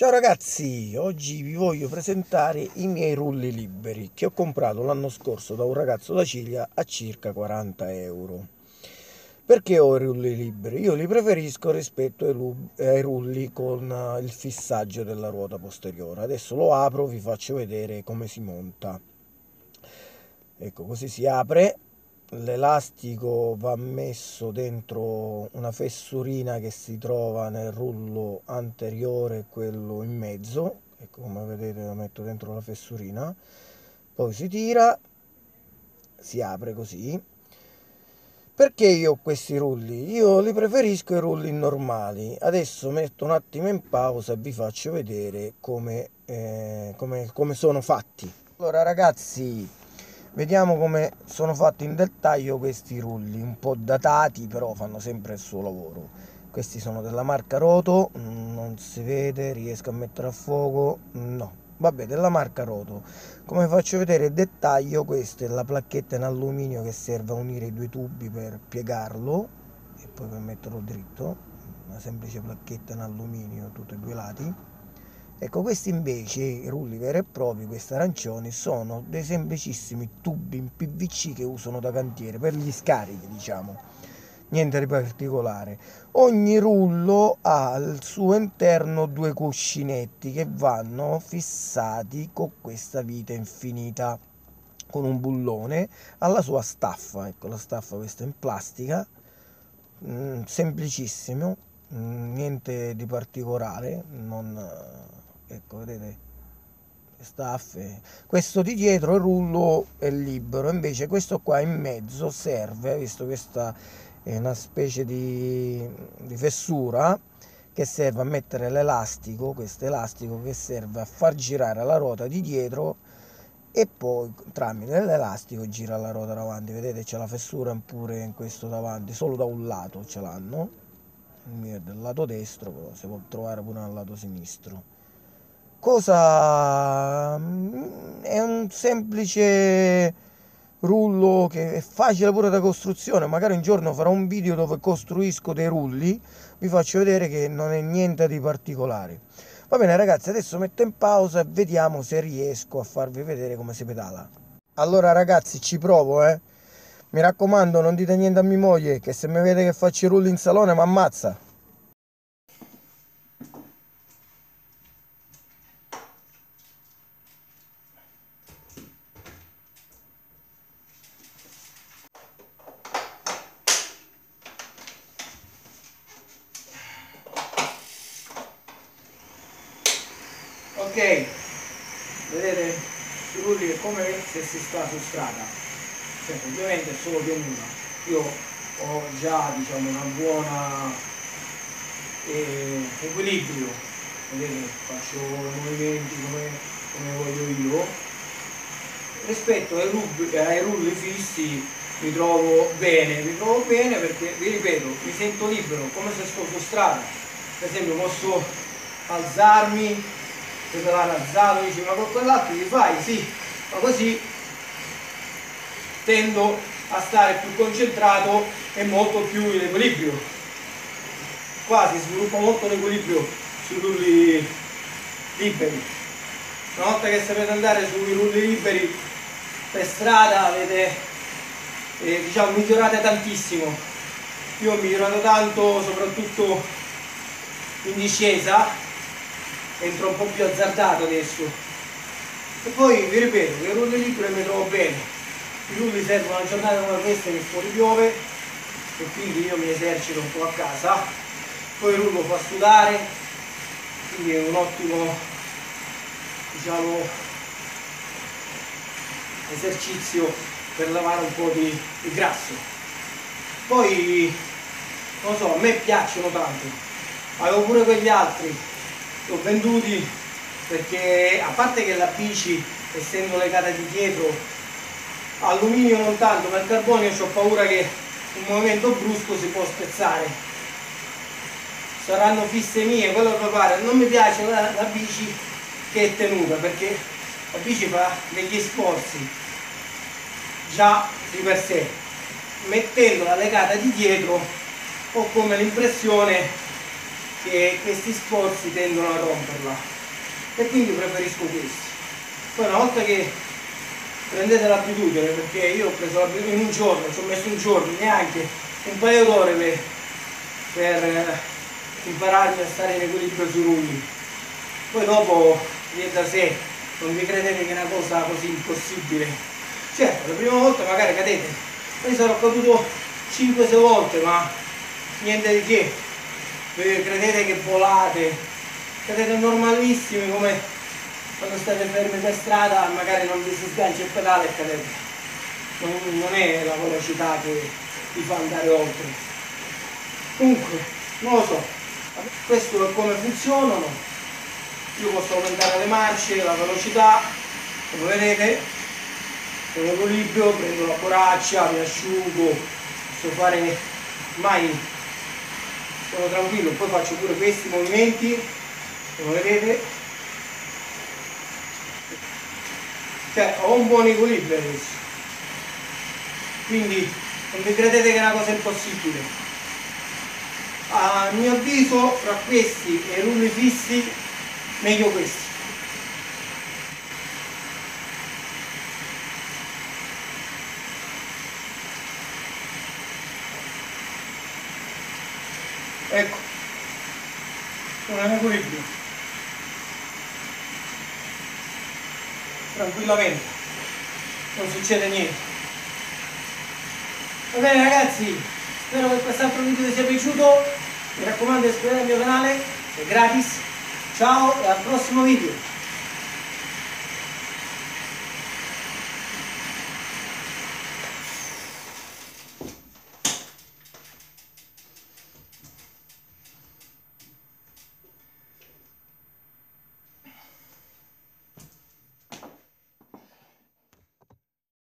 Ciao ragazzi, oggi vi voglio presentare i miei rulli liberi che ho comprato l'anno scorso da un ragazzo da Ciglia a circa 40 euro. Perché ho i rulli liberi? Io li preferisco rispetto ai rulli con eh, il fissaggio della ruota posteriore. Adesso lo apro, vi faccio vedere come si monta. Ecco, così si apre l'elastico va messo dentro una fessurina che si trova nel rullo anteriore quello in mezzo ecco come vedete lo metto dentro la fessurina poi si tira si apre così perché io ho questi rulli? Io li preferisco i rulli normali. Adesso metto un attimo in pausa e vi faccio vedere come, eh, come, come sono fatti. Allora ragazzi, Vediamo come sono fatti in dettaglio questi rulli, un po' datati però fanno sempre il suo lavoro. Questi sono della marca Roto, non si vede, riesco a mettere a fuoco, no. Vabbè, della marca Roto. Come faccio vedere il dettaglio, questa è la placchetta in alluminio che serve a unire i due tubi per piegarlo e poi per metterlo dritto. Una semplice placchetta in alluminio, tutti e due lati Ecco, questi invece, i rulli veri e propri, questi arancioni, sono dei semplicissimi tubi in PVC che usano da cantiere, per gli scarichi, diciamo. Niente di particolare. Ogni rullo ha al suo interno due cuscinetti che vanno fissati con questa vita infinita, con un bullone alla sua staffa. Ecco, la staffa questa in plastica, mm, semplicissimo, mm, niente di particolare, non ecco vedete staffe. Questo di dietro il rullo è libero. Invece questo qua in mezzo serve visto questa è una specie di, di fessura che serve a mettere l'elastico questo elastico che serve a far girare la ruota di dietro e poi tramite l'elastico gira la ruota davanti. Vedete c'è la fessura pure in questo davanti solo da un lato ce l'hanno. Il mio è del lato destro però si può trovare pure dal lato sinistro cosa mm, è un semplice rullo che è facile pure da costruzione. Magari un giorno farò un video dove costruisco dei rulli vi faccio vedere che non è niente di particolare. Va bene ragazzi adesso metto in pausa e vediamo se riesco a farvi vedere come si pedala. Allora ragazzi ci provo eh. Mi raccomando non dite niente a mia moglie che se mi vede che faccio i rulli in salone mi ammazza ok. Vedete si rulli è come se si sta su strada. Cioè, ovviamente è solo pianura io ho già diciamo una buona eh, equilibrio. Vedete faccio movimenti come, come voglio io. Rispetto rulli, ai rulli fissi mi trovo bene. Mi trovo bene perché vi ripeto mi sento libero come se sto su strada. Per esempio posso alzarmi pedalare alzato, dici ma con quell'altro gli fai? Sì, ma così tendo a stare più concentrato e molto più in equilibrio. Qua si sviluppa molto l'equilibrio sui rulli liberi. Una volta che sapete andare sui rulli liberi per strada avete eh, diciamo migliorate tantissimo. Io ho migliorato tanto soprattutto in discesa entro un po' più azzardato adesso. E poi vi ripeto le rulli libere mi trovo bene. I rulli servono a giornate come questa che fuori piove e quindi io mi esercito un po' a casa. Poi il rullo fa sudare quindi è un ottimo diciamo esercizio per lavare un po' di, di grasso. Poi non so a me piacciono tanto. Avevo pure quegli altri li ho venduti perché a parte che la bici essendo legata di dietro alluminio non tanto ma il carbonio ho paura che un movimento brusco si può spezzare. Saranno fisse mie quello che pare. Non mi piace la, la bici che è tenuta perché la bici fa degli sforzi già di per sé mettendola legata di dietro ho come l'impressione che questi sforzi tendono a romperla. E quindi preferisco questi. Poi una volta che prendete l'abitudine perché io ho preso l'abitudine in un giorno ci ho messo un giorno neanche un paio d'ore per, per eh, impararmi a stare in equilibrio sui rulli. Poi dopo viene da sé non vi credete che è una cosa così impossibile. Certo la prima volta magari cadete. Poi sarò caduto 5-6 volte ma niente di che credete che volate cadete normalissimi come quando state fermi per strada magari non vi si sgancia il pedale e cadete. Non, non è la velocità che vi fa andare oltre. Comunque non lo so questo è come funzionano. Io posso aumentare le marce la velocità come vedete con l'equilibrio prendo la boraccia mi asciugo posso fare mai sono tranquillo, poi faccio pure questi movimenti, come vedete, cioè ho un buon equilibrio adesso, quindi non vi credete che è una cosa impossibile. A mio avviso, fra questi e i rulli fissi, meglio questi. Ecco. Sono in equilibrio tranquillamente. Non succede niente. Va bene ragazzi. Spero che quest'altro video vi sia piaciuto. Mi raccomando iscrivetevi al mio canale. È gratis. Ciao e al prossimo video